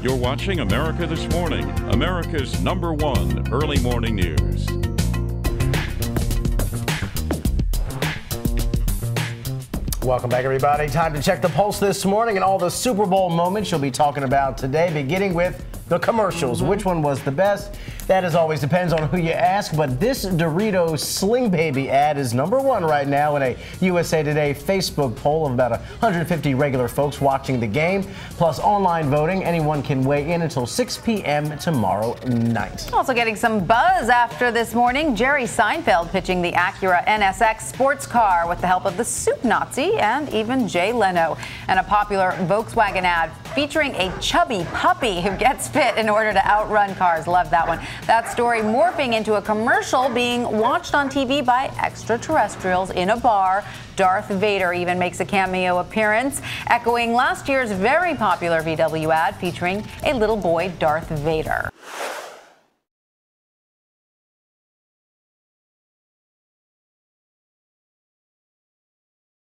You're watching America This Morning, America's number one early morning news. Welcome back, everybody. Time to check the pulse this morning and all the Super Bowl moments you'll be talking about today, beginning with the commercials. Which one was the best? That, as always, depends on who you ask, but this Doritos Sling Baby ad is number one right now in a USA Today Facebook poll of about 150 regular folks watching the game, plus online voting. Anyone can weigh in until 6 p.m. tomorrow night. Also getting some buzz after this morning, Jerry Seinfeld pitching the Acura NSX sports car with the help of the Soup Nazi and even Jay Leno. And a popular Volkswagen ad featuring a chubby puppy who gets fit in order to outrun cars. Love that one. That story morphing into a commercial being watched on TV by extraterrestrials in a bar. Darth Vader even makes a cameo appearance, echoing last year's very popular VW ad featuring a little boy, Darth Vader.